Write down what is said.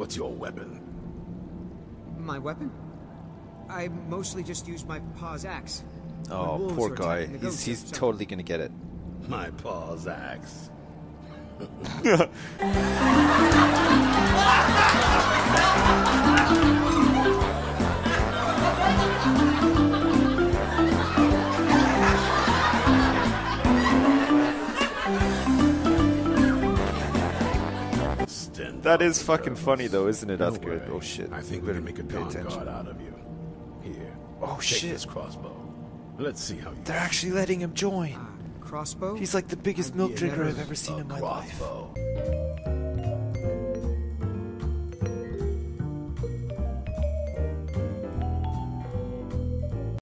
What's your weapon? My weapon? I mostly just use my pa's axe. Oh, poor guy. He's, he's totally gonna get it. My pa's axe. Stendarr That is fucking returns. funny though, isn't it, No Uthgerd? Oh shit. I think we better can make a pay attention. guard out of you. Here. Oh, take shit. this crossbow. Let's see how you. They're actually letting him join. Ah, crossbow? He's like the biggest milk drinker I've ever seen in my life. crossbow.